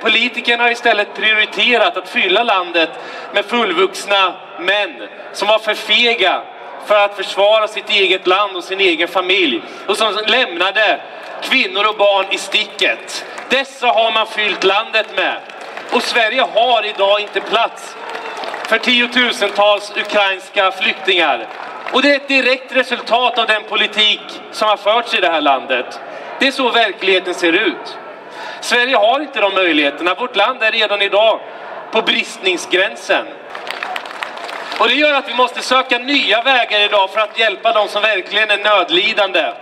Politikerna har istället prioriterat att fylla landet med fullvuxna män som var för fega för att försvara sitt eget land och sin egen familj och som lämnade kvinnor och barn i sticket. Dessa har man fyllt landet med. Och Sverige har idag inte plats för tiotusentals ukrainska flyktingar. Och det är ett direkt resultat av den politik som har förts i det här landet. Det är så verkligheten ser ut. Sverige har inte de möjligheterna. Vårt land är redan idag på bristningsgränsen. Och det gör att vi måste söka nya vägar idag för att hjälpa de som verkligen är nödlidande.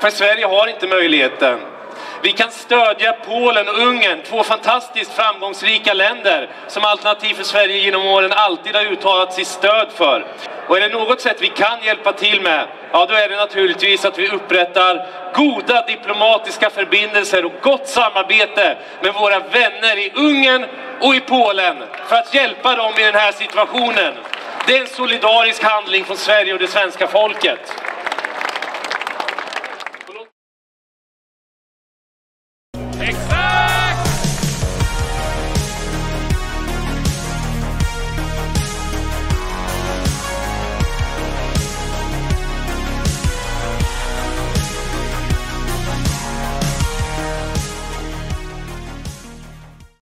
För Sverige har inte möjligheten. Vi kan stödja Polen och Ungern, två fantastiskt framgångsrika länder som Alternativ för Sverige genom åren alltid har uttalat sitt stöd för. Och är det något sätt vi kan hjälpa till med, ja då är det naturligtvis att vi upprättar goda diplomatiska förbindelser och gott samarbete med våra vänner i Ungern och i Polen för att hjälpa dem i den här situationen. Det är en solidarisk handling från Sverige och det svenska folket.